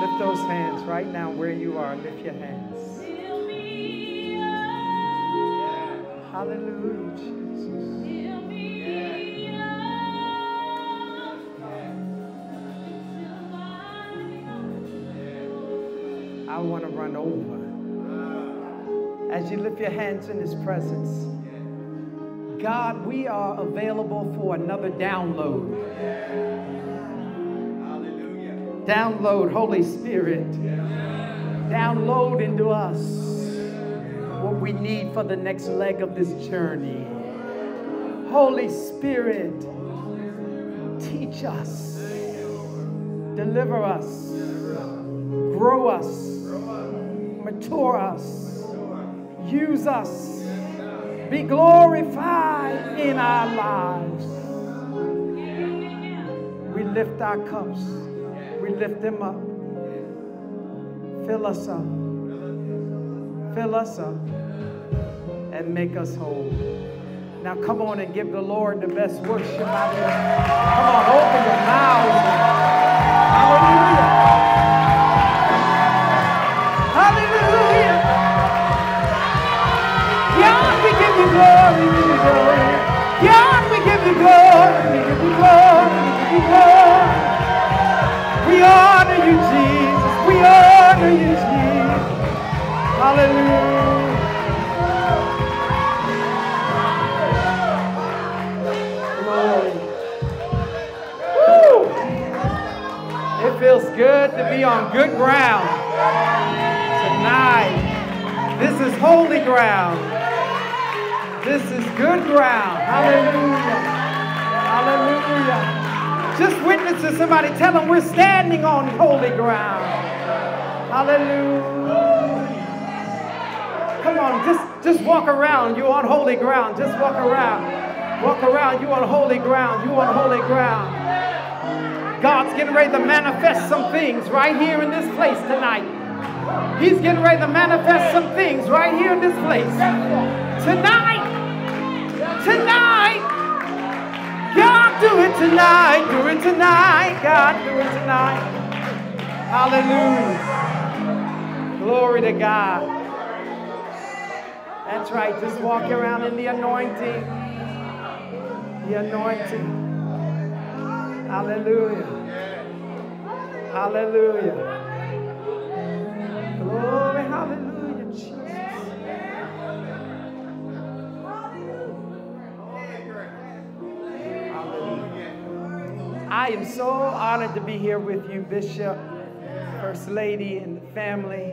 Lift those hands right now where you are. Lift your hands. Hallelujah, Jesus. I want to run over. As you lift your hands in His presence, God, we are available for another download. Download, Holy Spirit. Download into us what we need for the next leg of this journey. Holy Spirit, teach us, deliver us, grow us, mature us, use us, be glorified in our lives. We lift our cups, we lift them up. Fill us up, fill us up, and make us whole. Now come on and give the Lord the best worship out there. Come on, open your mouths. Hallelujah. Hallelujah. God, we give you glory, we give you glory. God, we give you glory, we give you glory, we give you glory. We honor you, Jesus. We honor you, Jesus. Hallelujah. Glory. Woo! It feels good to be on good ground tonight. This is holy ground. This is good ground. Hallelujah. Hallelujah. Just witness to somebody. Tell them we're standing on holy ground. Hallelujah. Come on, just, just walk around. You're on holy ground. Just walk around. Walk around. You're on holy ground. You're on holy ground. God's getting ready to manifest some things right here in this place tonight. He's getting ready to manifest some things right here in this place. Tonight. Tonight. Do it tonight. Do it tonight. God, do it tonight. Hallelujah. Glory to God. That's right. Just walk around in the anointing. The anointing. Hallelujah. Hallelujah. Glory, hallelujah, I am so honored to be here with you, Bishop, First Lady, and the family,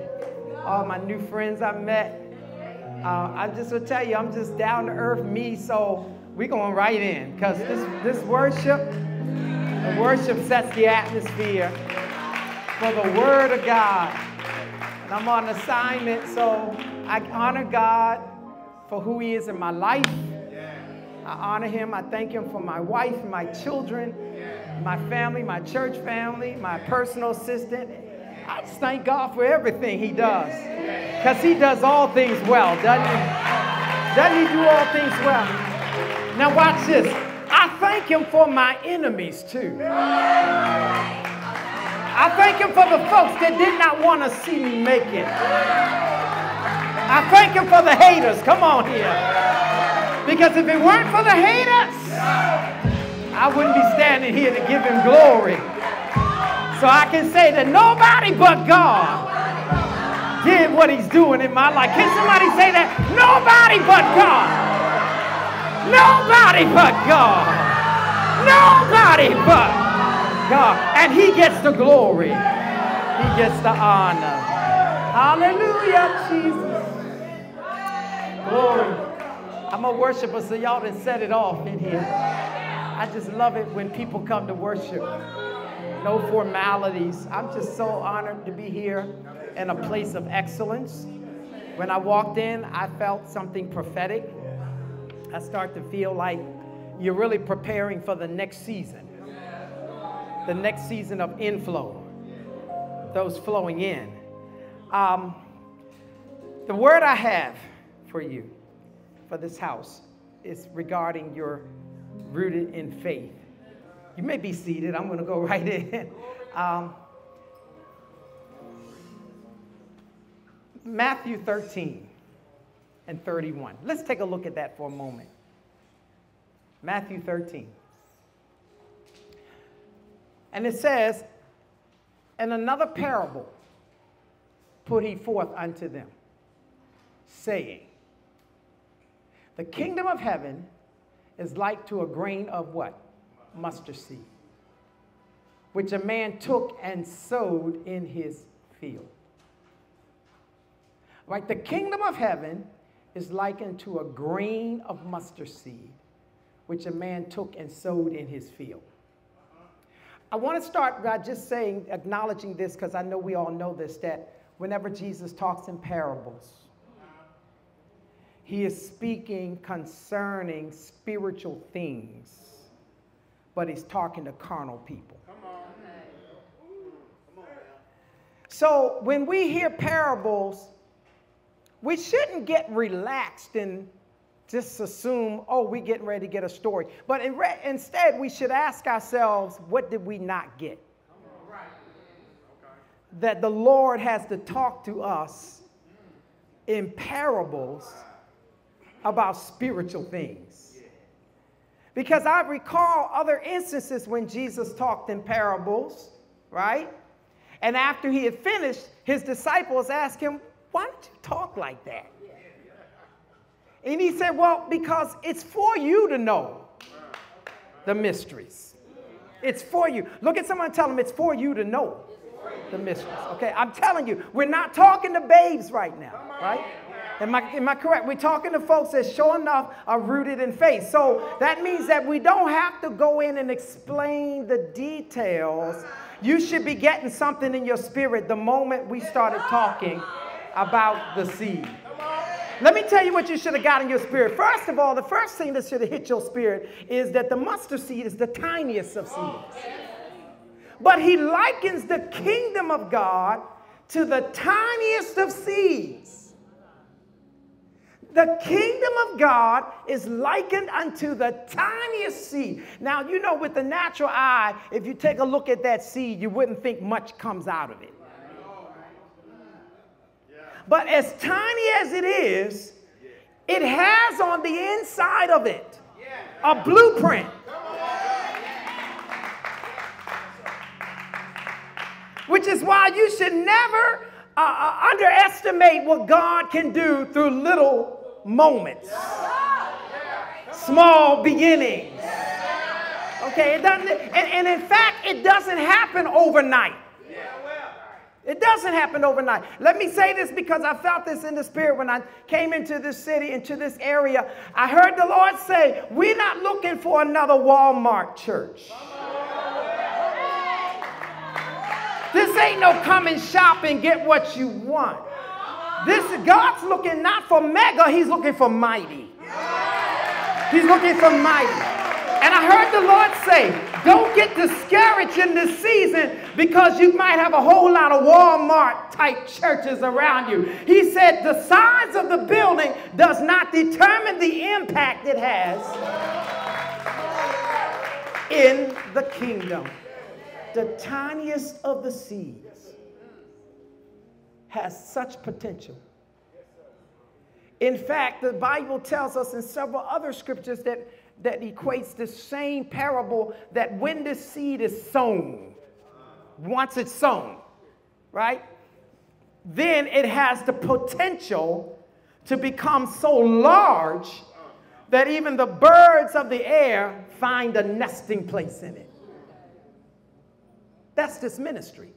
all my new friends I met. Uh, I just will tell you, I'm just down to earth me, so we're going right in because this, this worship, the worship sets the atmosphere for the Word of God. And I'm on assignment, so I honor God for who He is in my life. I honor Him. I thank Him for my wife, my children, my family, my church family, my personal assistant. I just thank God for everything He does. Because He does all things well, doesn't He? Doesn't He do all things well? Now, watch this. I thank Him for my enemies too. I thank Him for the folks that did not want to see me make it. I thank Him for the haters. Come on here. Because if it weren't for the haters, I wouldn't be standing here to give Him glory. So I can say that nobody but God did what He's doing in my life. Can somebody say that? Nobody but God. Nobody but God. Nobody but God. And He gets the glory, He gets the honor. Hallelujah, Jesus. Glory. I'm a worshiper, so y'all done set it off in here. I just love it when people come to worship. No formalities. I'm just so honored to be here in a place of excellence. When I walked in, I felt something prophetic. I start to feel like you're really preparing for the next season. The next season of inflow, those flowing in. Um, the word I have for you, for this house, is regarding your rooted in faith. You may be seated. I'm going to go right in. Um, Matthew 13 and 31. Let's take a look at that for a moment. Matthew 13. And it says, And another parable put he forth unto them, saying, The kingdom of heaven is like to a grain of what? Mustard seed, which a man took and sowed in his field. Right? The kingdom of heaven is likened to a grain of mustard seed, which a man took and sowed in his field. I want to start by just saying, acknowledging this, because I know we all know this, that whenever Jesus talks in parables, he is speaking concerning spiritual things, but he's talking to carnal people. So when we hear parables, we shouldn't get relaxed and just assume, oh, we're getting ready to get a story. But in re- instead, we should ask ourselves, what did we not get? That the Lord has to talk to us in parables about spiritual things. Because I recall other instances when Jesus talked in parables, right? And after he had finished, his disciples asked him, Why don't you talk like that? And he said, Well, because it's for you to know the mysteries. It's for you. Look at someone tell them it's for you to know the mysteries. Okay, I'm telling you, we're not talking to babes right now, right? Am I, am I correct? We're talking to folks that sure enough are rooted in faith. So that means that we don't have to go in and explain the details. You should be getting something in your spirit the moment we started talking about the seed. Let me tell you what you should have got in your spirit. First of all, the first thing that should have hit your spirit is that the mustard seed is the tiniest of seeds. But he likens the kingdom of God to the tiniest of seeds. The kingdom of God is likened unto the tiniest seed. Now, you know, with the natural eye, if you take a look at that seed, you wouldn't think much comes out of it. But as tiny as it is, it has on the inside of it a blueprint. Which is why you should never uh, uh, underestimate what God can do through little moments, small beginnings. Okay, it doesn't, and, and in fact, it doesn't happen overnight. It doesn't happen overnight. Let me say this because I felt this in the spirit when I came into this city, into this area. I heard the Lord say, We're not looking for another Walmart church. This ain't no come and shop and get what you want. This God's looking not for mega, He's looking for mighty. He's looking for mighty. And I heard the Lord say, don't get discouraged in this season because you might have a whole lot of Walmart type churches around you. He said, the size of the building does not determine the impact it has in the kingdom. The tiniest of the seeds has such potential. In fact, the Bible tells us in several other scriptures that that equates the same parable that when the seed is sown, once it's sown, right? Then it has the potential to become so large that even the birds of the air find a nesting place in it. That's this ministry.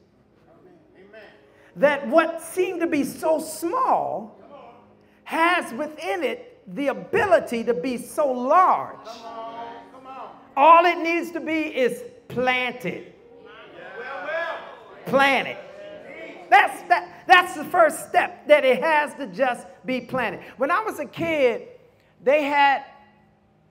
That what seemed to be so small has within it the ability to be so large. Come on, come on. All it needs to be is planted. Planted. That's, that, that's the first step, that it has to just be planted. When I was a kid, they had,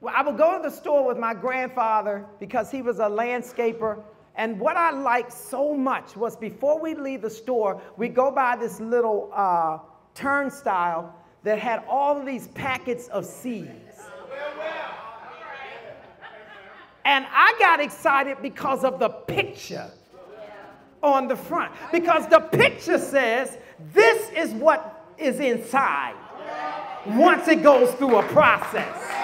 well, I would go to the store with my grandfather because he was a landscaper. And what I liked so much was before we leave the store, we go by this little uh, turnstile that had all of these packets of seeds. And I got excited because of the picture on the front. Because the picture says, this is what is inside once it goes through a process.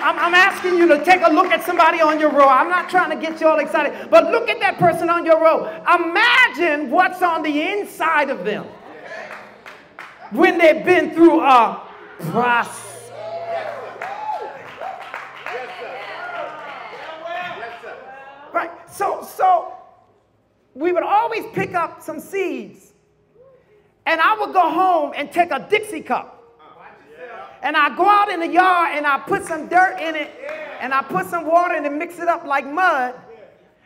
I'm, I'm, asking you to take a look at somebody on your row. I'm not trying to get you all excited, but look at that person on your row. Imagine what's on the inside of them when they've been through a process. Right. So, so we would always pick up some seeds, and I would go home and take a Dixie cup and I go out in the yard and I put some dirt in it and I put some water in and mix it up like mud.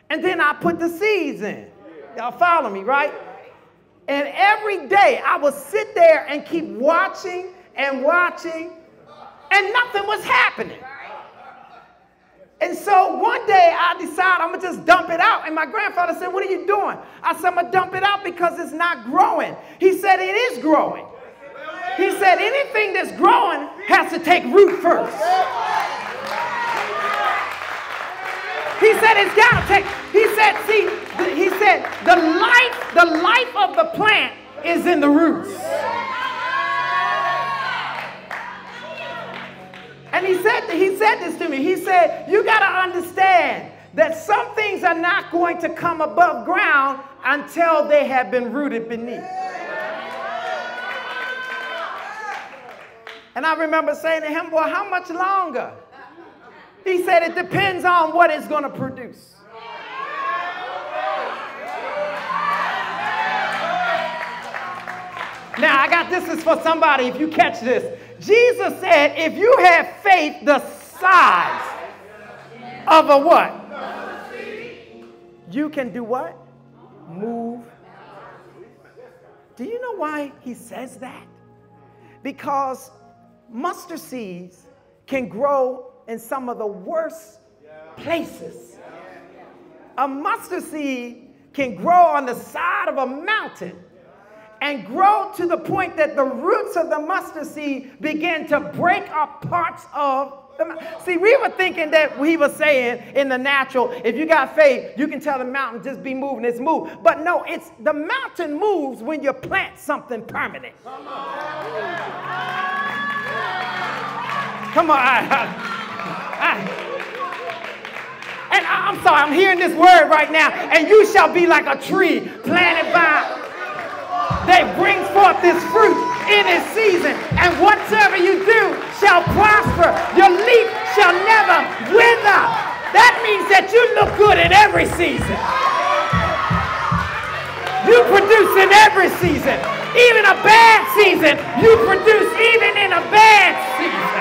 And then I put the seeds in. Y'all follow me, right? And every day I would sit there and keep watching and watching, and nothing was happening. And so one day I decided I'm gonna just dump it out. And my grandfather said, What are you doing? I said, I'm gonna dump it out because it's not growing. He said, It is growing. He said anything that's growing has to take root first. He said it's got to take. He said, see, he said the life, the life of the plant is in the roots. And he said, he said this to me. He said, you got to understand that some things are not going to come above ground until they have been rooted beneath. And I remember saying to him, Well, how much longer? He said, It depends on what it's going to produce. Now, I got this is for somebody if you catch this. Jesus said, If you have faith the size of a what? You can do what? Move. Do you know why he says that? Because mustard seeds can grow in some of the worst places. A mustard seed can grow on the side of a mountain and grow to the point that the roots of the mustard seed begin to break up parts of the mountain. See, we were thinking that we were saying in the natural, if you got faith, you can tell the mountain just be moving, it's move. But no, it's the mountain moves when you plant something permanent. Come on. I, I, and I, am sorry, I'm hearing this word right now. And you shall be like a tree planted by that brings forth this fruit in its season. And whatsoever you do shall prosper. Your leaf shall never wither. That means that you look good in every season. You produce in every season. Even a bad season, you produce even in a bad season.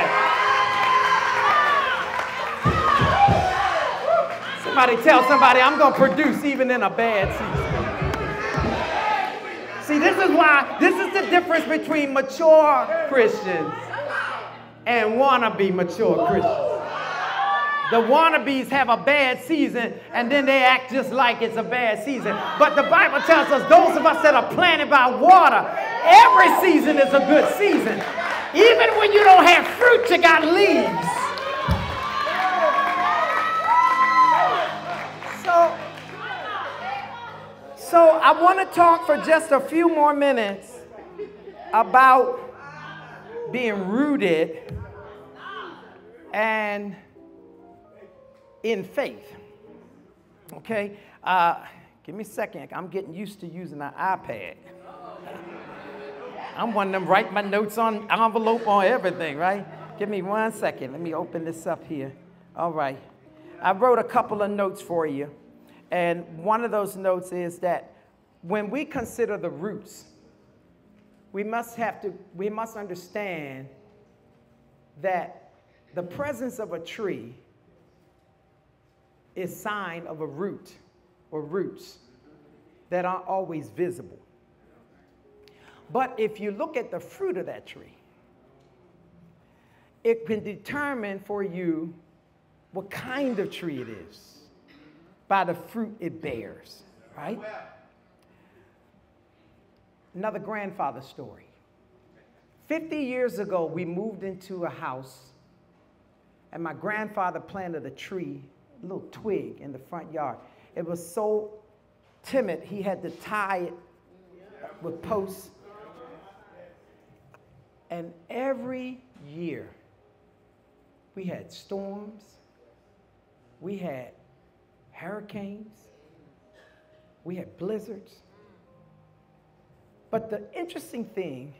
Somebody tell somebody, I'm going to produce even in a bad season. See, this is why, this is the difference between mature Christians and wannabe mature Christians. The wannabes have a bad season and then they act just like it's a bad season. But the Bible tells us those of us that are planted by water, every season is a good season. Even when you don't have fruit, you got leaves. So I want to talk for just a few more minutes about being rooted and in faith. Okay? Uh, give me a second. I'm getting used to using an iPad. I'm one of them write my notes on envelope on everything, right? Give me one second. Let me open this up here. All right. I wrote a couple of notes for you. And one of those notes is that when we consider the roots, we must have to, we must understand that the presence of a tree is sign of a root or roots that aren't always visible. But if you look at the fruit of that tree, it can determine for you what kind of tree it is by the fruit it bears, right? Another grandfather story. 50 years ago, we moved into a house, and my grandfather planted a tree, a little twig in the front yard. It was so timid, he had to tie it with posts. And every year, we had storms, we had hurricanes, we had blizzards. But the interesting thing,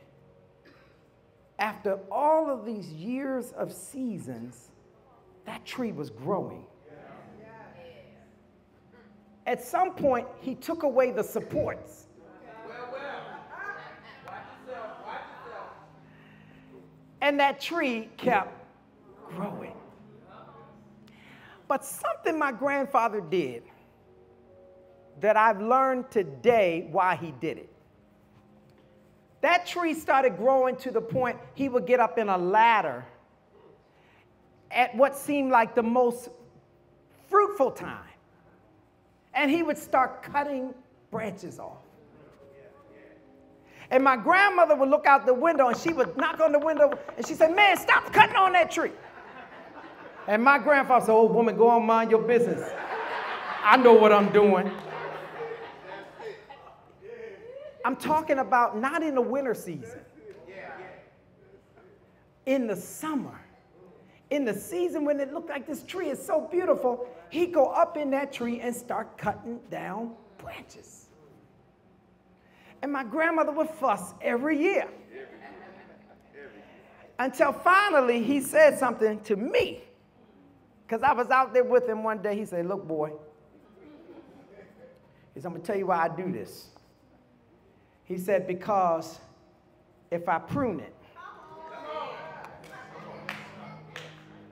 after all of these years of seasons, that tree was growing. At some point, he took away the supports. And that tree kept growing. But something my grandfather did that I've learned today why he did it. That tree started growing to the point he would get up in a ladder at what seemed like the most fruitful time. And he would start cutting branches off. And my grandmother would look out the window and she would knock on the window and she said, Man, stop cutting on that tree. And my grandfather said, Old woman, go on, mind your business. I know what I'm doing. I'm talking about not in the winter season, in the summer. In the season when it looked like this tree is so beautiful, he'd go up in that tree and start cutting down branches. And my grandmother would fuss every year. Until finally he said something to me. Because I was out there with him one day. He said, Look, boy, he said, I'm going to tell you why I do this. He said, Because if I prune it,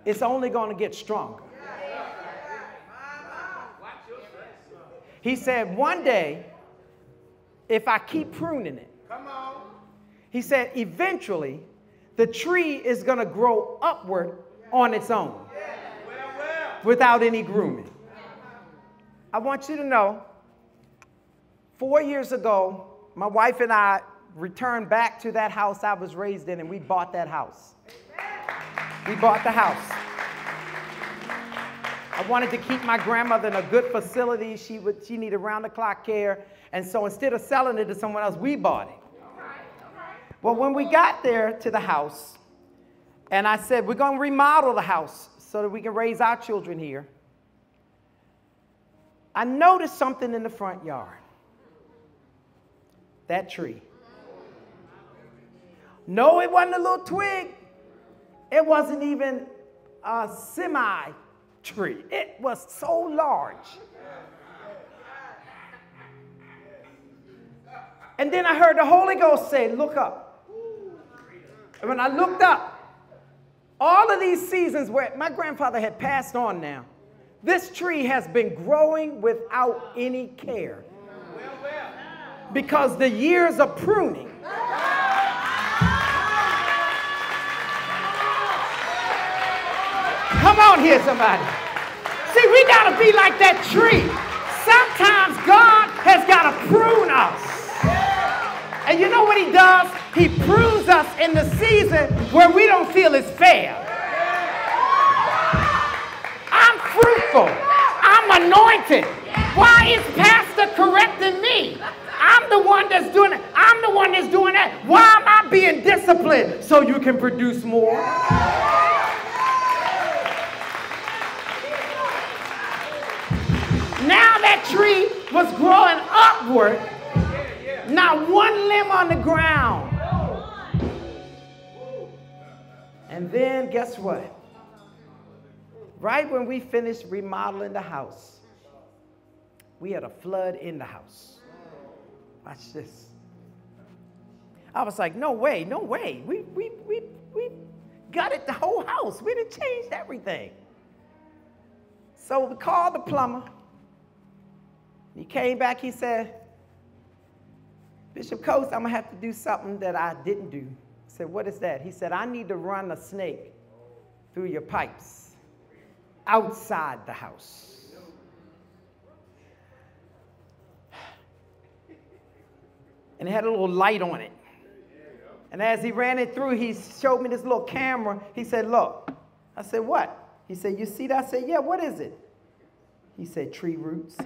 it's only going to get stronger. He said, One day, if I keep pruning it. He said, eventually, the tree is going to grow upward on its own without any grooming. I want you to know four years ago, my wife and I returned back to that house I was raised in, and we bought that house. We bought the house. I wanted to keep my grandmother in a good facility. She, would, she needed round the clock care. And so instead of selling it to someone else, we bought it. Well, when we got there to the house, and I said, We're going to remodel the house so that we can raise our children here, I noticed something in the front yard that tree. No, it wasn't a little twig, it wasn't even a semi tree, it was so large. And then I heard the Holy Ghost say, Look up. And when I looked up, all of these seasons where my grandfather had passed on now, this tree has been growing without any care. Because the years of pruning. Come on here, somebody. See, we got to be like that tree. Sometimes God has got to prune us. And you know what he does? He prunes us in the season where we don't feel it's fair. I'm fruitful. I'm anointed. Why is Pastor correcting me? I'm the one that's doing it. I'm the one that's doing that. Why am I being disciplined? So you can produce more. Now that tree was growing upward not one limb on the ground. And then guess what? Right when we finished remodeling the house, we had a flood in the house. Watch this. I was like, no way, no way. We, we, we, we gutted the whole house. We done changed everything. So we called the plumber. He came back, he said, Bishop Coates, I'm going to have to do something that I didn't do. Said, What is that? He said, I need to run a snake through your pipes outside the house. And it had a little light on it. And as he ran it through, he showed me this little camera. He said, Look. I said, What? He said, You see that? I said, Yeah, what is it? He said, Tree roots.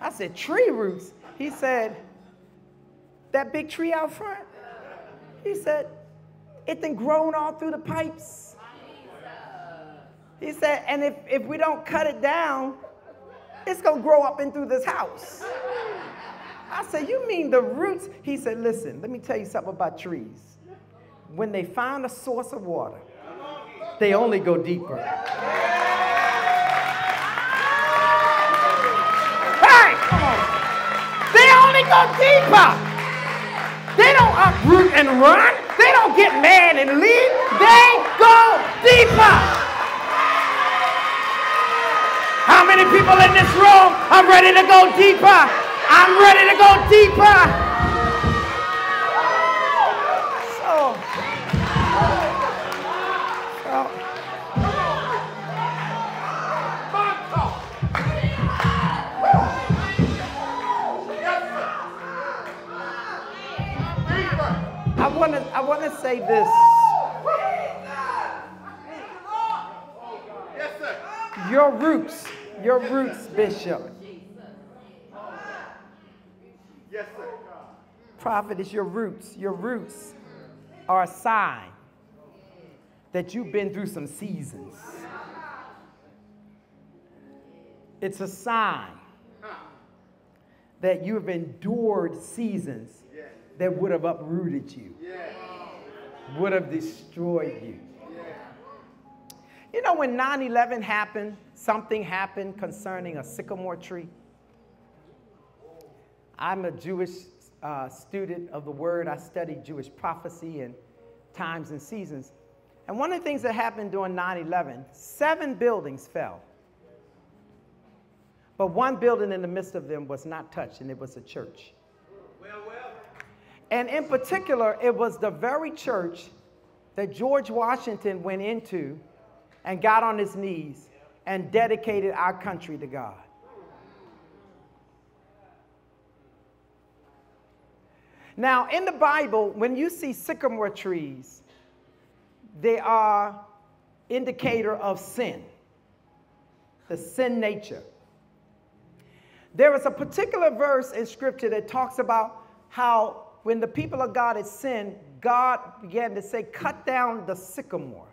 I said, Tree roots? He said, That big tree out front? He said, It then grown all through the pipes. He said, And if, if we don't cut it down, it's going to grow up in through this house. I said, You mean the roots? He said, Listen, let me tell you something about trees. When they find a source of water, they only go deeper. Hey, come on. They only go deeper. They don't uproot and run. They don't get mad and leave. They go deeper. How many people in this room are ready to go deeper? I'm ready to go deeper. Want to say this. Your roots, your roots, Bishop. Yes, sir. Prophet is your roots. Your roots are a sign that you've been through some seasons. It's a sign that you have endured seasons that would have uprooted you would have destroyed you. You know, when 9 11 happened, something happened concerning a sycamore tree. I'm a Jewish uh, student of the word. I study Jewish prophecy and times and seasons. And one of the things that happened during 9 11, seven buildings fell. But one building in the midst of them was not touched, and it was a church. And in particular, it was the very church that George Washington went into and got on his knees and dedicated our country to God. Now, in the Bible, when you see sycamore trees, they are indicator of sin, the sin nature. There is a particular verse in scripture that talks about how when the people of God had sinned, God began to say, cut down the sycamore.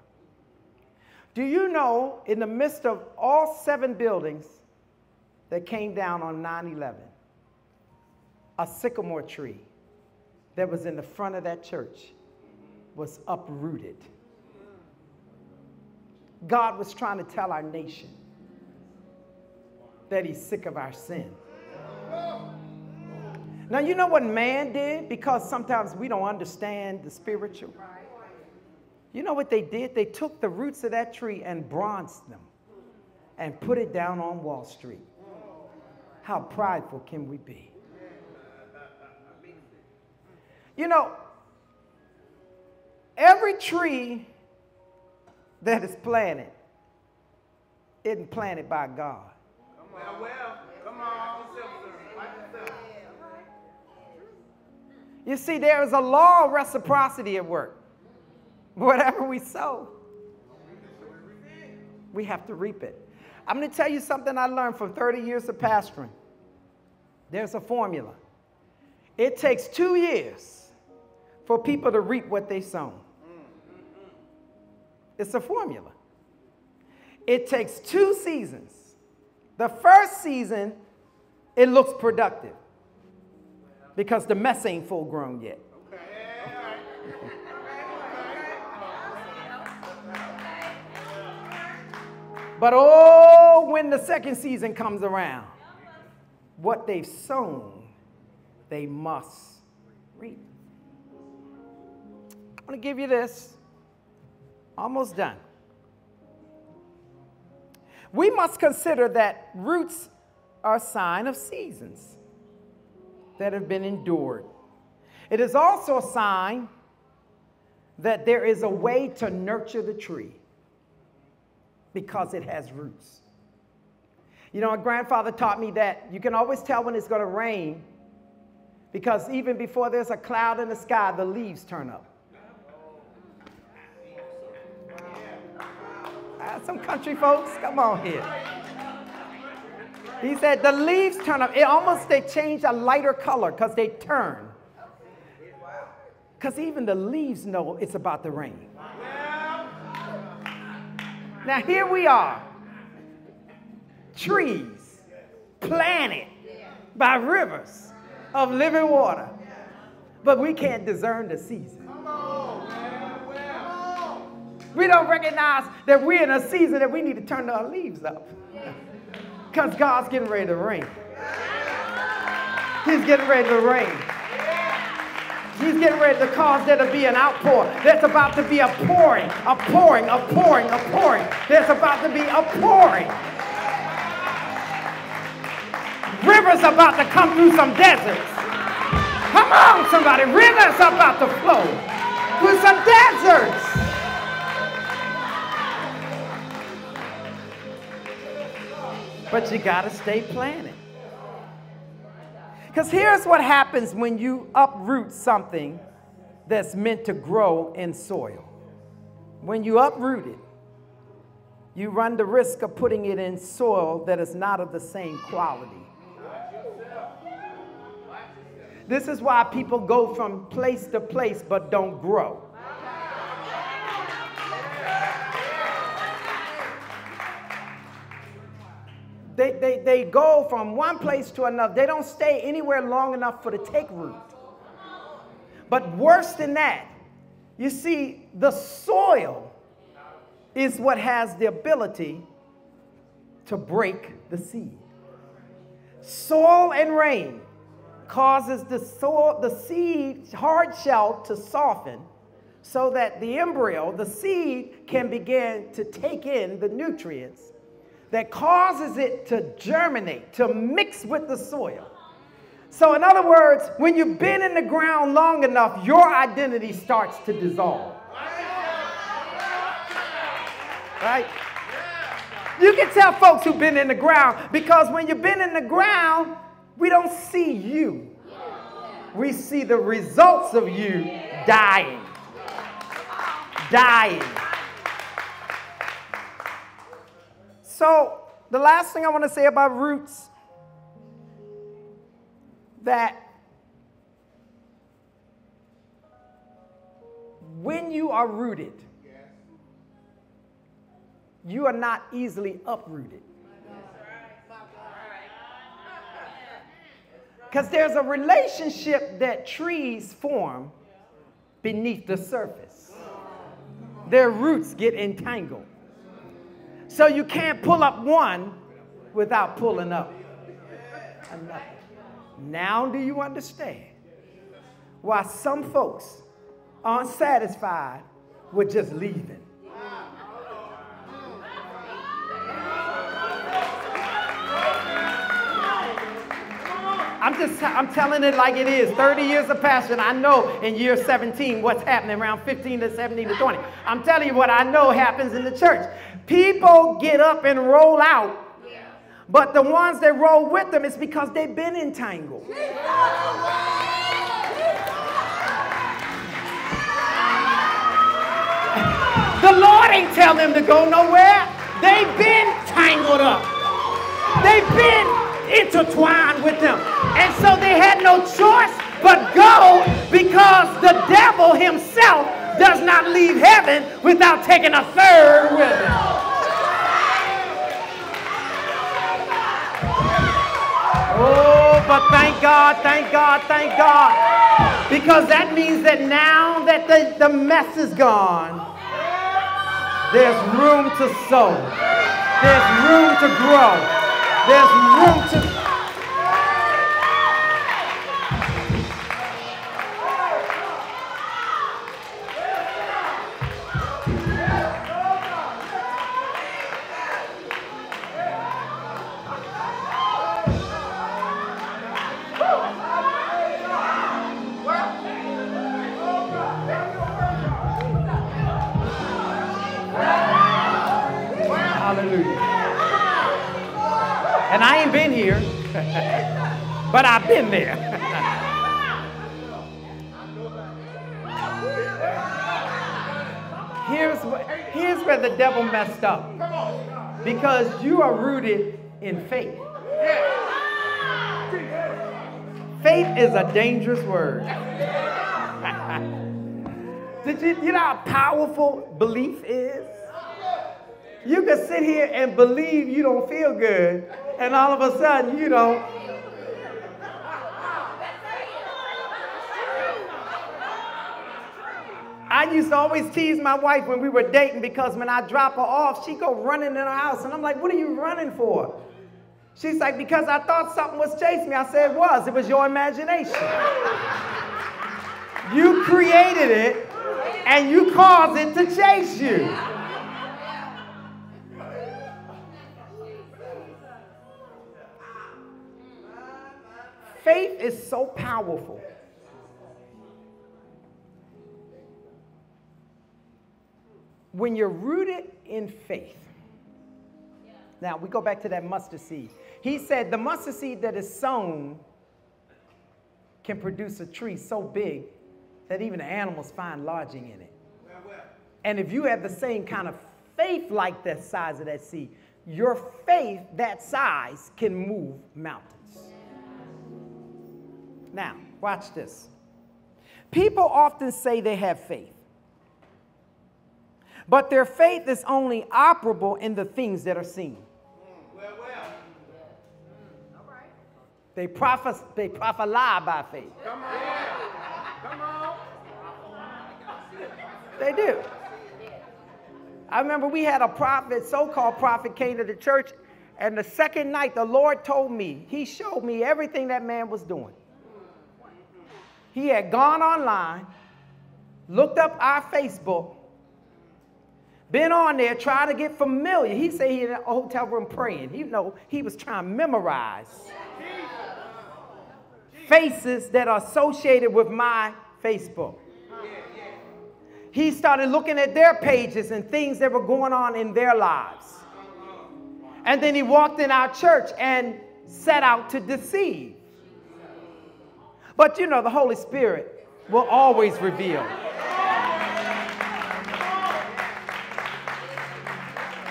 Do you know, in the midst of all seven buildings that came down on 9 11, a sycamore tree that was in the front of that church was uprooted? God was trying to tell our nation that He's sick of our sin. Now, you know what man did? Because sometimes we don't understand the spiritual. You know what they did? They took the roots of that tree and bronzed them and put it down on Wall Street. How prideful can we be? You know, every tree that is planted isn't planted by God. Well, well, come on. You see, there is a law of reciprocity at work. Whatever we sow, we have to reap it. I'm going to tell you something I learned from 30 years of pastoring. There's a formula. It takes two years for people to reap what they sown. It's a formula. It takes two seasons. The first season, it looks productive because the mess ain't full grown yet. But oh, when the second season comes around, what they've sown, they must reap. I'm going to give you this. Almost done. We must consider that roots are a sign of seasons that have been endured. It is also a sign that there is a way to nurture the tree because it has roots. You know, my grandfather taught me that you can always tell when it's going to rain because even before there's a cloud in the sky, the leaves turn up. Some country folks, come on here. He said the leaves turn up. It almost they change a lighter color because they turn. Because even the leaves know it's about to rain. Now here we are. Trees planted by rivers of living water. But we can't discern the season. We don't recognize that we're in a season that we need to turn our leaves up. Because God's getting ready to rain. He's getting ready to rain. He's getting ready to cause there to be an outpour. There's about to be a pouring, a pouring, a pouring, a pouring. There's about to be a pouring. Rivers about to come through some deserts. Come on, somebody. Rivers about to flow through some deserts. But you got to stay planted. Because here's what happens when you uproot something that's meant to grow in soil. When you uproot it, you run the risk of putting it in soil that is not of the same quality. This is why people go from place to place but don't grow. They, they, they go from one place to another. They don't stay anywhere long enough for to take root. But worse than that, you see, the soil is what has the ability to break the seed. Soil and rain causes the soil, the seed hard shell to soften so that the embryo, the seed, can begin to take in the nutrients that causes it to germinate, to mix with the soil. So, in other words, when you've been in the ground long enough, your identity starts to dissolve. Right? You can tell folks who've been in the ground because when you've been in the ground, we don't see you. We see the results of you dying. Dying. So, the last thing I want to say about roots that when you are rooted, you are not easily uprooted. Because there's a relationship that trees form beneath the surface. Their roots get entangled. So you can't pull up one without pulling up another. Now do you understand why some folks aren't satisfied with just leaving? Just I'm telling it like it is. 30 years of passion. I know in year 17 what's happening around 15 to 17 to 20. I'm telling you what I know happens in the church. People get up and roll out. But the ones that roll with them is because they've been entangled. The Lord ain't tell them to go nowhere. They've been tangled up. They've been intertwined with them. And so they had no choice but go because the devil himself does not leave heaven without taking a third with him. Oh, but thank God, thank God, thank God. Because that means that now that the, the mess is gone, there's room to sow. There's room to grow. There's room to here, but I've been there. here's, here's where the devil messed up. Because you are rooted in faith. Faith is a dangerous word. Did you, you know how powerful belief is? You can sit here and believe you don't feel good, and all of a sudden, you know, I used to always tease my wife when we were dating because when I drop her off, she go running in her house. And I'm like, what are you running for? She's like, because I thought something was chasing me. I said, it was. It was your imagination. you created it and you caused it to chase you. Is so powerful. when you're rooted in faith. Now, we go back to that mustard seed. He said the mustard seed that is sown can produce a tree so big that even the animals find lodging in it. And if you have the same kind of faith like the size of that seed, your faith that size can move mountains. Now, watch this. People often say they have faith. But their faith is only operable in the things that are seen. Well, well. They prophesy, they prophesy by faith. Come on. Come on. They do. I remember we had a prophet, so-called prophet, came to the church, and the second night the Lord told me, He showed me everything that man was doing. He had gone online, looked up our Facebook, been on there trying to get familiar. He said he in a hotel room praying. You know, he was trying to memorize faces that are associated with my Facebook. He started looking at their pages and things that were going on in their lives. And then he walked in our church and set out to deceive. But you know, the Holy Spirit will always reveal.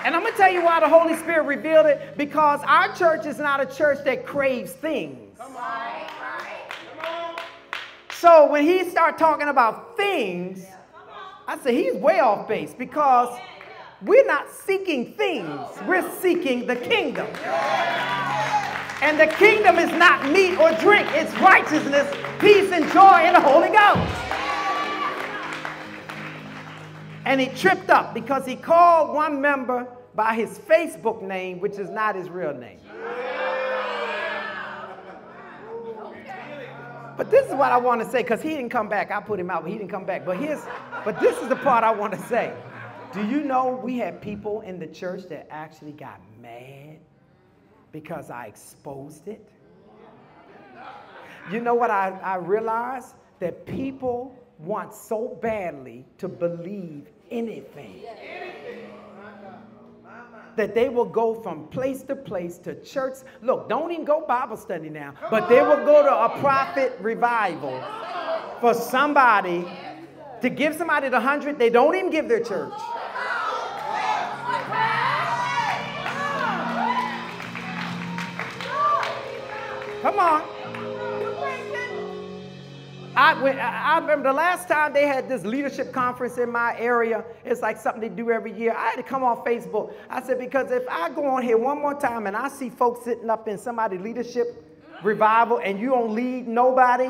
And I'm going to tell you why the Holy Spirit revealed it because our church is not a church that craves things. So when he started talking about things, I said he's way off base because we're not seeking things, we're seeking the kingdom. And the kingdom is not meat or drink, it's righteousness, peace, and joy in the Holy Ghost. And he tripped up because he called one member by his Facebook name, which is not his real name. But this is what I want to say because he didn't come back. I put him out, but he didn't come back. But here's, but this is the part I want to say. Do you know we had people in the church that actually got mad because I exposed it? You know what I, I realized? That people want so badly to believe anything that they will go from place to place to church. Look, don't even go Bible study now, but they will go to a prophet revival for somebody to give somebody the hundred. They don't even give their church. Come on. I, when, I remember the last time they had this leadership conference in my area. It's like something they do every year. I had to come on Facebook. I said, because if I go on here one more time and I see folks sitting up in somebody's leadership revival and you don't lead nobody,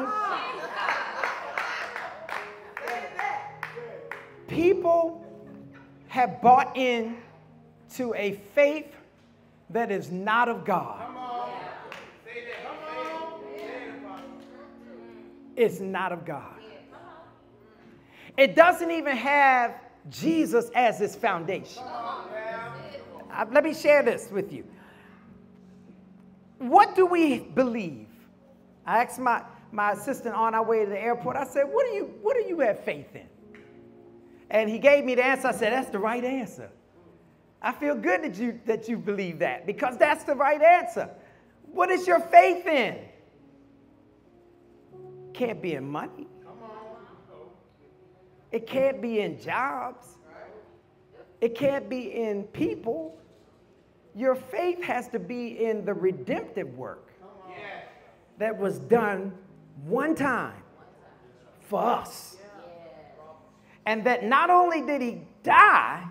people have bought in to a faith that is not of God. Is not of God. It doesn't even have Jesus as its foundation. Uh, let me share this with you. What do we believe? I asked my, my assistant on our way to the airport, I said, what do, you, what do you have faith in? And he gave me the answer. I said, that's the right answer. I feel good that you, that you believe that because that's the right answer. What is your faith in? Can't be in money. It can't be in jobs. It can't be in people. Your faith has to be in the redemptive work that was done one time for us. And that not only did he die,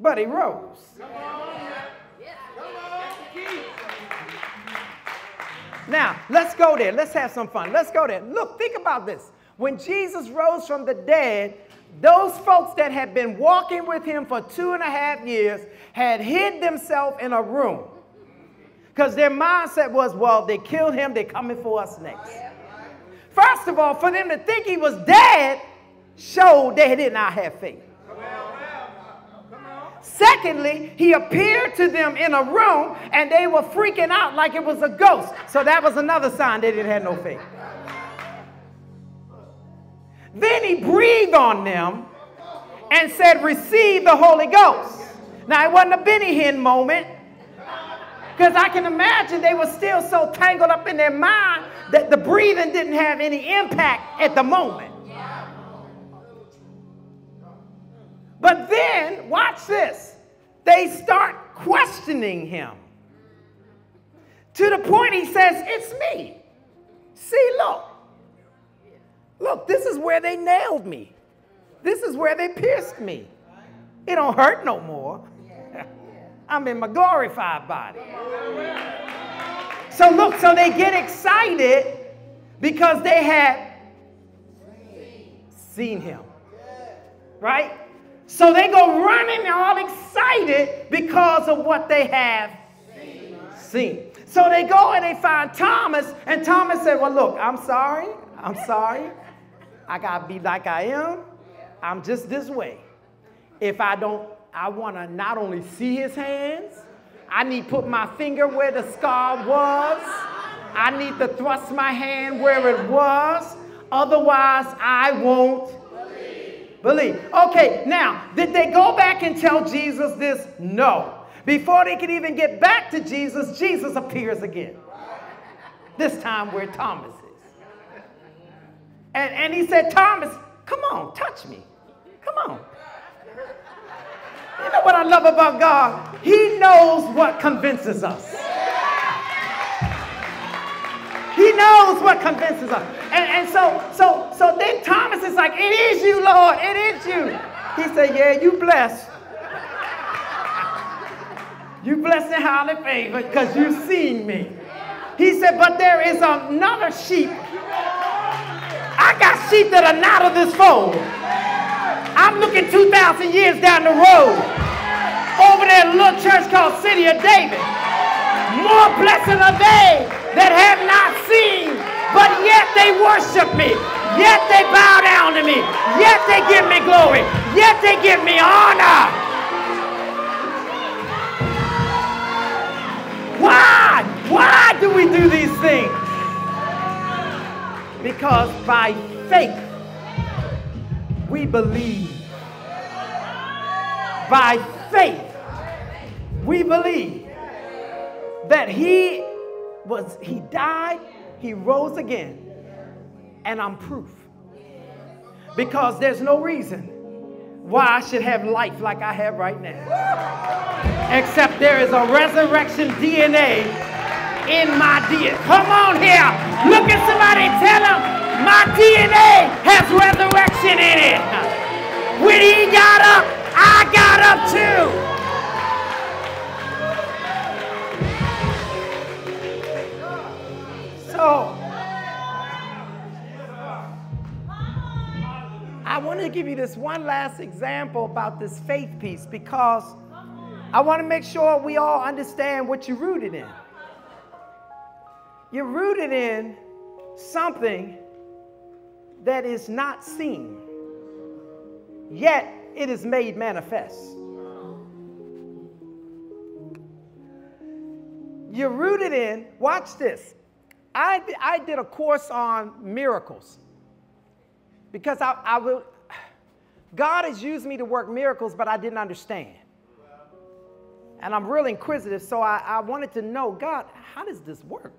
but he rose. Now, let's go there. Let's have some fun. Let's go there. Look, think about this. When Jesus rose from the dead, those folks that had been walking with him for two and a half years had hid themselves in a room. Because their mindset was, well, they killed him, they're coming for us next. First of all, for them to think he was dead showed they did not have faith. Secondly, he appeared to them in a room and they were freaking out like it was a ghost. So that was another sign they didn't have no faith. Then he breathed on them and said, Receive the Holy Ghost. Now, it wasn't a Benny Hinn moment because I can imagine they were still so tangled up in their mind that the breathing didn't have any impact at the moment. But then, watch this. They start questioning him to the point he says, It's me. See, look. Look, this is where they nailed me. This is where they pierced me. It don't hurt no more. I'm in my glorified body. So look, so they get excited because they had seen him. Right? So they go running all excited because of what they have seen. So they go and they find Thomas, and Thomas said, Well, look, I'm sorry. I'm sorry. I got to be like I am. I'm just this way. If I don't, I want to not only see his hands, I need to put my finger where the scar was. I need to thrust my hand where it was. Otherwise, I won't believe. Okay, now, did they go back and tell Jesus this? No. Before they could even get back to Jesus, Jesus appears again. This time where Thomas is. and, and he said, Thomas, come on, touch me. Come on. You know what I love about God? He knows what convinces us. He knows what convinces us. And, and so, so, so then Thomas is like, It is you, Lord. It is you. He said, Yeah, you blessed. You blessed and highly favored because you've seen me. He said, But there is another sheep I got sheep that are not of this fold. I'm looking 2,000 years down the road. Over there in a little church called City of David. More blessed are they that have not seen, but yet they worship me. Yet they bow down to me. Yet they give me glory. Yet they give me honor. Why? Why do we do these things? Because by faith, we believe. By faith, we believe that he was, he died, he rose again, and I'm proof. Because there's no reason why I should have life like I have right now. Except there is a resurrection DNA in my DNA. Come on here. Look at somebody tell them my DNA has resurrection in it. When he got up, I got up too. I want to give you this one last example about this faith piece because I want to make sure we all understand what you're rooted in. You're rooted in something that is not seen, yet it is made manifest. You're rooted in, watch this. I, I did a course on miracles because I, I will, God has used me to work miracles, but I didn't understand. And I'm really inquisitive, so I, I wanted to know God, how does this work?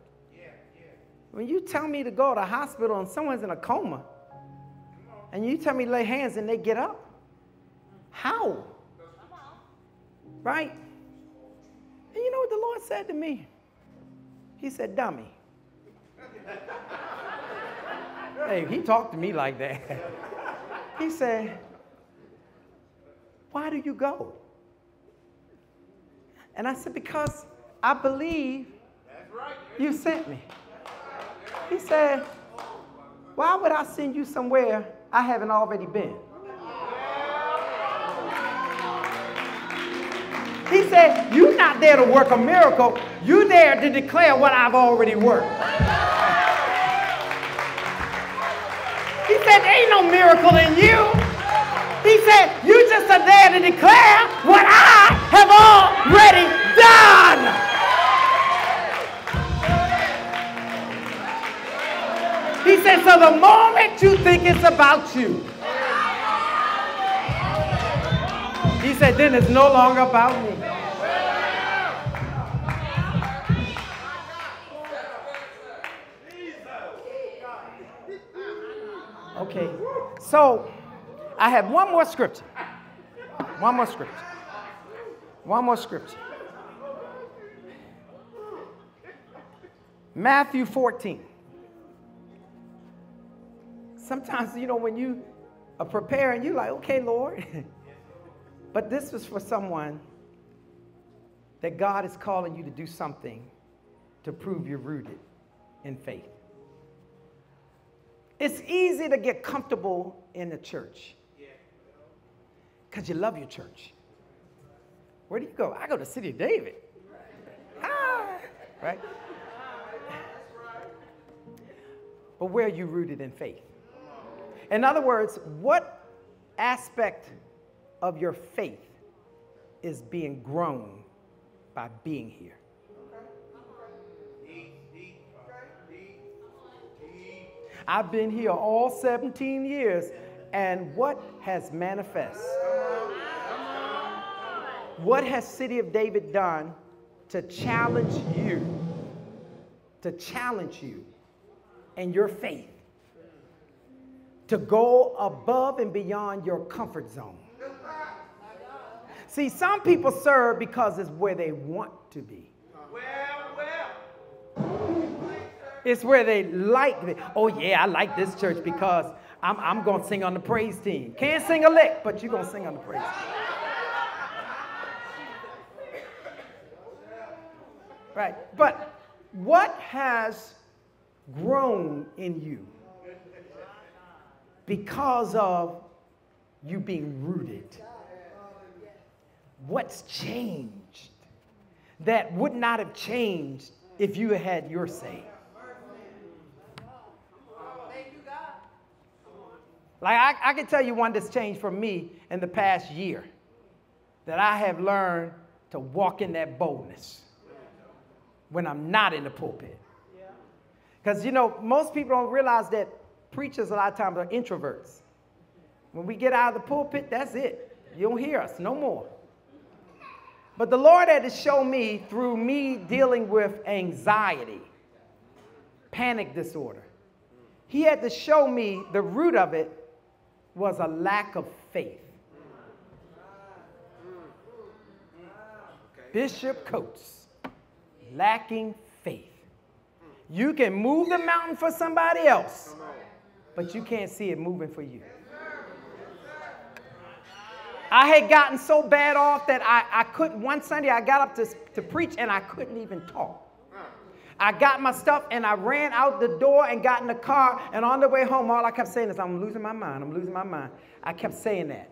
When you tell me to go to the hospital and someone's in a coma, and you tell me lay hands and they get up, how? Right? And you know what the Lord said to me? He said, dummy. Hey, he talked to me like that. he said, Why do you go? And I said, Because I believe you sent me. He said, Why would I send you somewhere I haven't already been? He said, You're not there to work a miracle, you're there to declare what I've already worked. Said, ain't no miracle in you. He said, You just are there to declare what I have already done. He said, So the moment you think it's about you, he said, Then it's no longer about me. Okay, so I have one more scripture. One more scripture. One more scripture. Matthew 14. Sometimes, you know, when you are preparing, you're like, okay, Lord. but this was for someone that God is calling you to do something to prove you're rooted in faith. It's easy to get comfortable in the church because you love your church. Where do you go? I go to City of David. Ah, right? But where are you rooted in faith? In other words, what aspect of your faith is being grown by being here? I've been here all 17 years, and what has manifest? What has City of David done to challenge you? To challenge you and your faith to go above and beyond your comfort zone. See, some people serve because it's where they want to be. It's where they like it. Oh, yeah, I like this church because I'm, I'm going to sing on the praise team. Can't sing a lick, but you're going to sing on the praise team. Right. But what has grown in you because of you being rooted? What's changed that would not have changed if you had your say? Like, I, I can tell you one that's changed for me in the past year that I have learned to walk in that boldness when I'm not in the pulpit. Because, you know, most people don't realize that preachers a lot of times are introverts. When we get out of the pulpit, that's it. You don't hear us no more. But the Lord had to show me through me dealing with anxiety, panic disorder. He had to show me the root of it was a lack of faith. Bishop Coates, lacking faith. You can move the mountain for somebody else, but you can't see it moving for you. I had gotten so bad off that I, I couldn't, one Sunday I got up to, to preach and I couldn't even talk. I got my stuff and I ran out the door and got in the car. And on the way home, all I kept saying is, I'm losing my mind. I'm losing my mind. I kept saying that.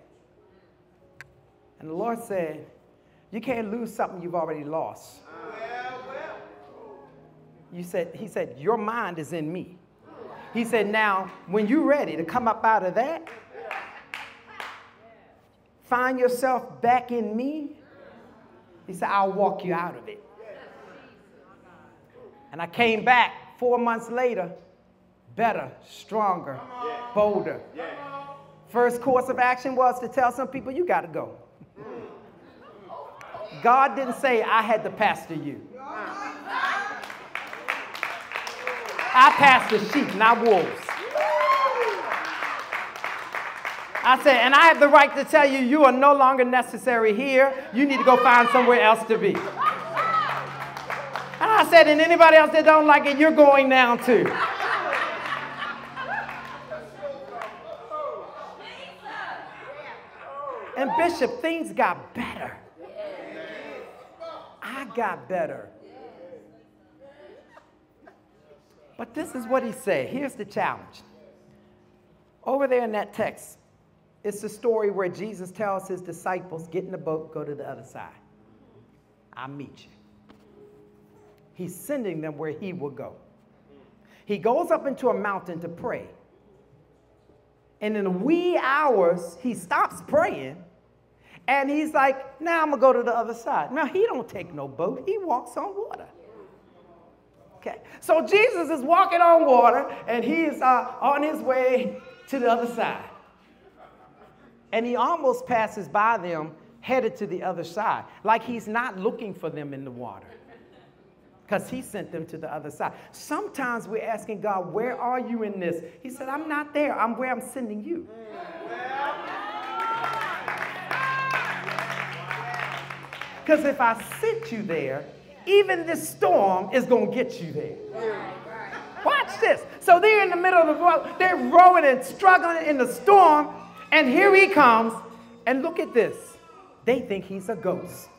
And the Lord said, You can't lose something you've already lost. You said, He said, Your mind is in me. He said, Now, when you're ready to come up out of that, find yourself back in me, He said, I'll walk you out of it. And I came back four months later, better, stronger, bolder. First course of action was to tell some people, you got to go. God didn't say I had to pastor you. I pastor sheep, not wolves. I said, and I have the right to tell you, you are no longer necessary here. You need to go find somewhere else to be. I said, and anybody else that don't like it, you're going down too. And Bishop, things got better. I got better. But this is what he said. Here's the challenge. Over there in that text, it's the story where Jesus tells his disciples, get in the boat, go to the other side. I'll meet you. He's sending them where he will go. He goes up into a mountain to pray. And in the wee hours, he stops praying and he's like, now I'm gonna go to the other side. Now he don't take no boat, he walks on water. Okay, so Jesus is walking on water and he is uh, on his way to the other side. And he almost passes by them headed to the other side, like he's not looking for them in the water because he sent them to the other side. Sometimes we're asking God, Where are you in this? He said, I'm not there, I'm where I'm sending you. Because if I sent you there, even this storm is going to get you there. Watch this. So they're in the middle of the road. They're rowing and struggling in the storm. And here he comes. And look at this. They think he's a ghost.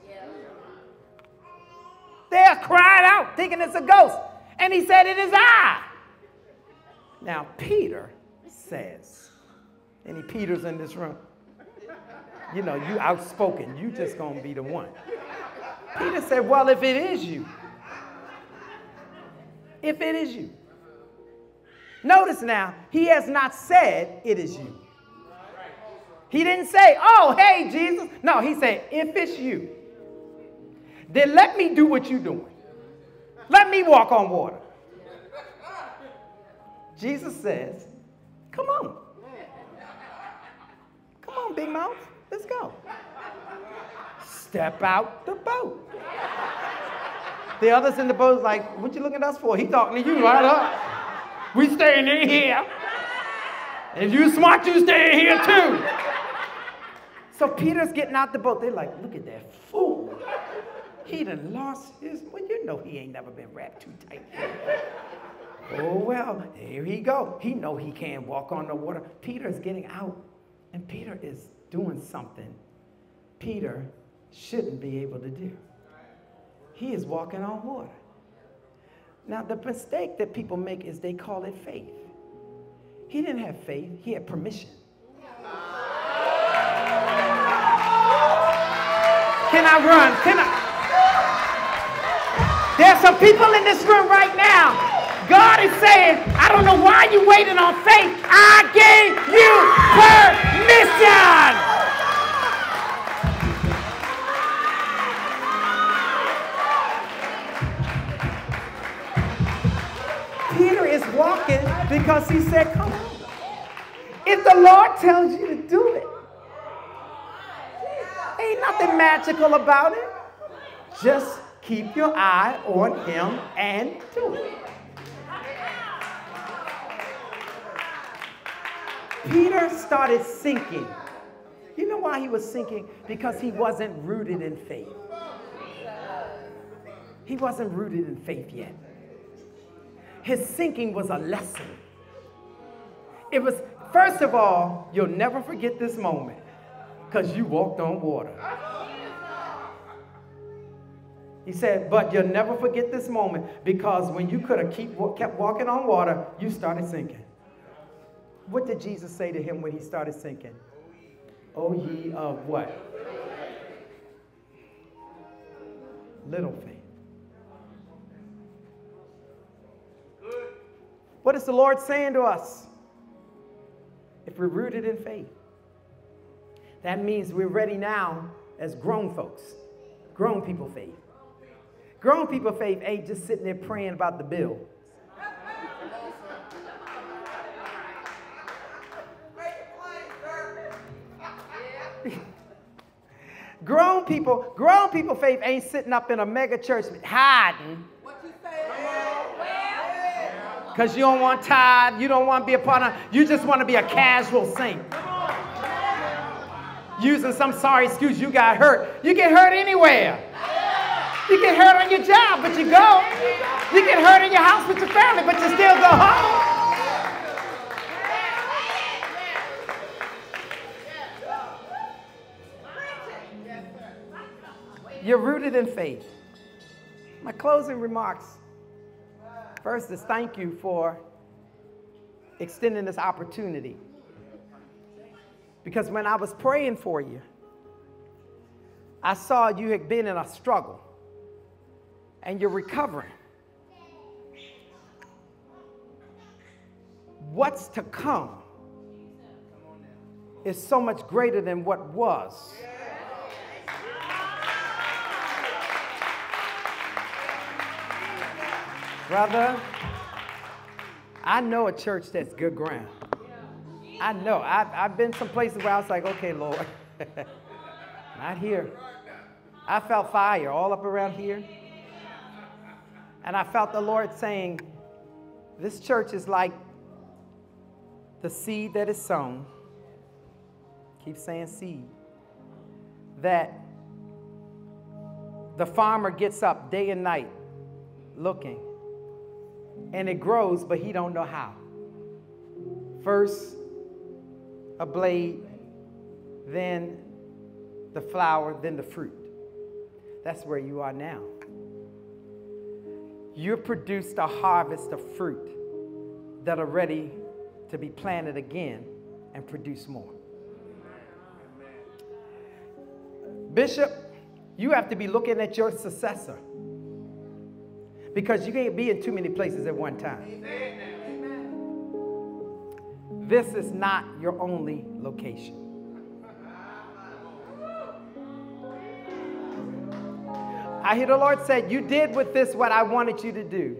They're crying out, thinking it's a ghost. And he said, It is I. Now, Peter says, any Peters in this room? You know, you outspoken. You just gonna be the one. Peter said, Well, if it is you, if it is you. Notice now, he has not said it is you. He didn't say, Oh, hey, Jesus. No, he said, If it's you, then let me do what you're doing. Let me walk on water. Jesus says, Come on. Come on, big mouth. Let's go. Step out the boat. The others in the boat is like, What you looking at us for? He talking to you right up. We staying in here. If you smart, you stay in here too. So Peter's getting out the boat. They're like, Look at that fool. He done lost his, well, you know he ain't never been wrapped too tight. oh, well, here he go. He know he can't walk on the water. Peter is getting out, and Peter is doing something Peter shouldn't be able to do. He is walking on water. Now, the mistake that people make is they call it faith. He didn't have faith, he had permission. Can I run? Can I? There's some people in this room right now. God is saying, I don't know why you waiting on faith. I gave you permission. Peter is walking because he said, Come on. If the Lord tells you to do it, ain't nothing magical about it. Just Keep your eye on him and do it. Peter started sinking. You know why he was sinking? Because he wasn't rooted in faith. He wasn't rooted in faith yet. His sinking was a lesson. It was, first of all, you'll never forget this moment because you walked on water. He said, but you'll never forget this moment because when you could have kept walking on water, you started sinking. What did Jesus say to him when he started sinking? Oh, ye of what? Little faith. What is the Lord saying to us? If we're rooted in faith, that means we're ready now as grown folks, grown people faith. Grown people faith ain't just sitting there praying about the bill. grown people, grown people faith ain't sitting up in a mega church hiding. Because you don't want tithe, you don't want to be a part of, you just want to be a casual saint. Using some sorry excuse, you got hurt. You get hurt anywhere. You get hurt on your job, but you go. You get hurt in your house with your family, but you still go home. You're rooted in faith. My closing remarks first is thank you for extending this opportunity. Because when I was praying for you, I saw you had been in a struggle and you're recovering. What's to come is so much greater than what was. Brother, I know a church that's good ground. I know. I've, I've been some places where I was like, okay, Lord, not here. I felt fire all up around here. And I felt the Lord saying, this church is like the seed that is sown. Keep saying seed. That the farmer gets up day and night looking and it grows, but he don't know how. First, a blade, then the flower, then the fruit. That's where you are now. You've produced a harvest of fruit that are ready to be planted again and produce more. Bishop, you have to be looking at your successor because you can't be in too many places at one time. This is not your only location. I hear the Lord said, You did with this what I wanted you to do.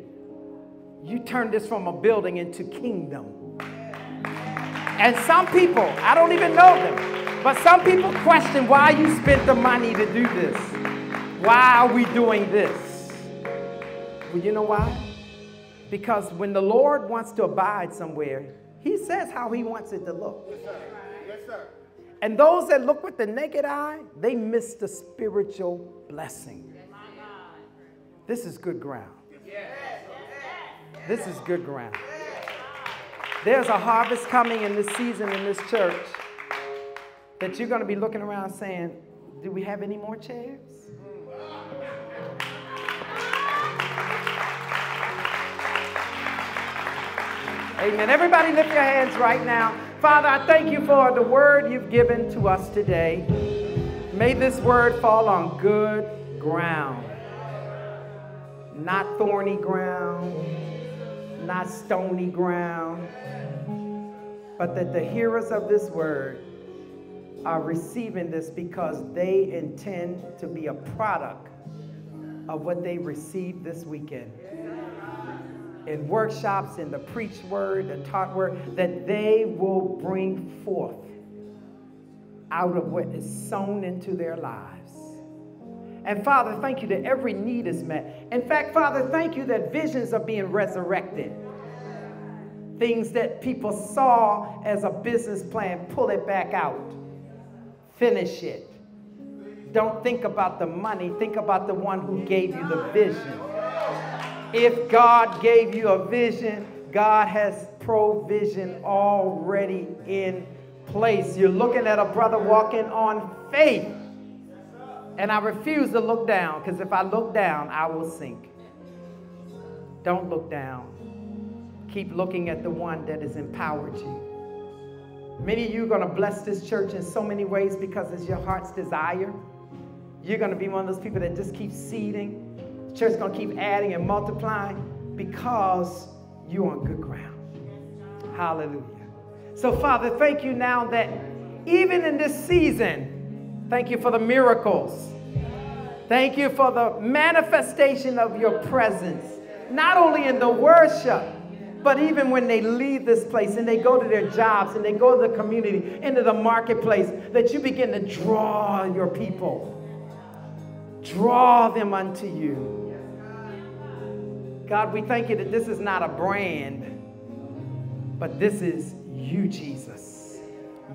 You turned this from a building into kingdom. And some people, I don't even know them, but some people question why you spent the money to do this. Why are we doing this? Well, you know why? Because when the Lord wants to abide somewhere, He says how He wants it to look. Yes, sir. Yes, sir. And those that look with the naked eye, they miss the spiritual blessing. This is good ground. This is good ground. There's a harvest coming in this season in this church that you're going to be looking around saying, Do we have any more chairs? Amen. Everybody lift your hands right now. Father, I thank you for the word you've given to us today. May this word fall on good ground, not thorny ground, not stony ground, but that the hearers of this word are receiving this because they intend to be a product of what they received this weekend in workshops, in the preached word, the taught word, that they will bring forth out of what is sown into their lives. And Father, thank you that every need is met. In fact, Father, thank you that visions are being resurrected. Things that people saw as a business plan, pull it back out, finish it. Don't think about the money, think about the one who gave you the vision. If God gave you a vision, God has provision already in place. You're looking at a brother walking on faith. And I refuse to look down because if I look down, I will sink. Don't look down. Keep looking at the one that has empowered you. Many of you are going to bless this church in so many ways because it's your heart's desire. You're going to be one of those people that just keep seeding church is going to keep adding and multiplying because you're on good ground. Hallelujah. So, Father, thank you now that even in this season, thank you for the miracles. Thank you for the manifestation of your presence, not only in the worship, but even when they leave this place and they go to their jobs and they go to the community, into the marketplace, that you begin to draw your people, draw them unto you. God, we thank you that this is not a brand, but this is you, Jesus.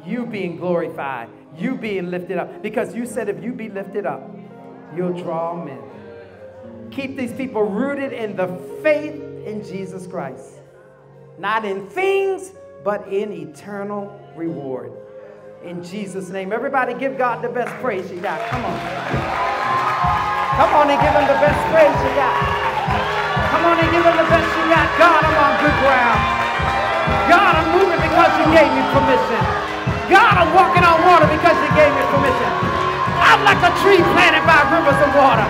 You being glorified, you being lifted up. Because you said if you be lifted up, you'll draw men. keep these people rooted in the faith in Jesus Christ. Not in things, but in eternal reward. In Jesus' name. Everybody give God the best praise you got. Come on. Come on and give him the best praise you got. Come on and give him the best you got. God, I'm on good ground. God, I'm moving because you gave me permission. God, I'm walking on water because you gave me permission. I'm like a tree planted by rivers of water.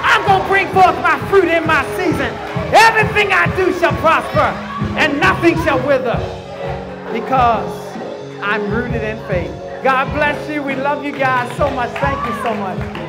I'm going to bring forth my fruit in my season. Everything I do shall prosper and nothing shall wither because I'm rooted in faith. God bless you. We love you guys so much. Thank you so much.